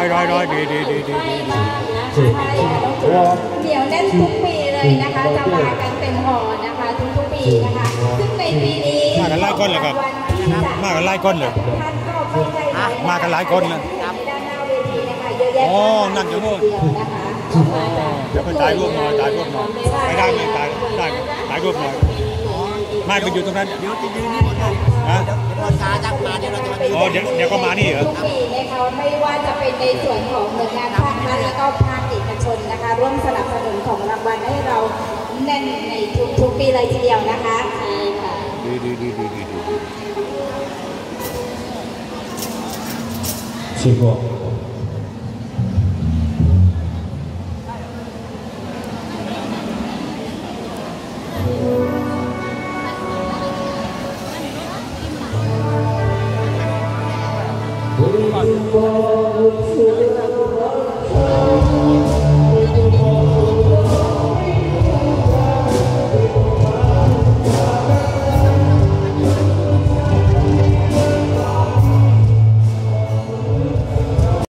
อยร้อยร้อยดีดีดีดีดีดีใช่ค่ะน้องจุ๊บเดี๋ยวแน่นทุกปีเลยนะคะจะมากันเต็มหอนะคะทุกๆปีนะคะซึ่งในปีนี้มากันหลายคนเลยครับมากันหลายคนเลยมากันหลายคนเลยอ๋อนั่งอยู่นู่นเดี๋ยวไปถ่ายรูปหน่อยถ่ายรูปหน่อยไม่ได้ไม่ถ่ายได้ถ่ายรูปหน่อยไม่ไปอยู่ตรงนั้นเดี๋ยวจะยืนนี่หมดเลยฮะเดี๋ยวพอช้าจักมาเดี๋ยวเราจะมาอ๋อเดี๋ยวเดี๋ยวก็มานี่เหรอทุกปีนะคะไม่ว่าจะ ในส่วนของหน่วยงานภาครัฐแล้วก็ภาคเอกชนนะคะ ร่วมสนับสนุนของรางวัลให้เราแน่นในทุกๆปีเลยทีเดียวนะคะใช่ค่ะดีดีดีดีชิบวกก่อน